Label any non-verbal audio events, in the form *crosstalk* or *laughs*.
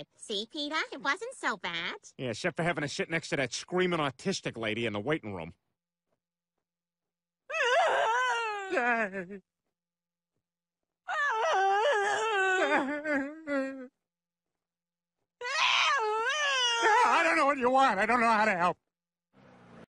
good. See, Peter? It wasn't so bad. Yeah, except for having to sit next to that screaming autistic lady in the waiting room. *laughs* I don't know what you want. I don't know how to help.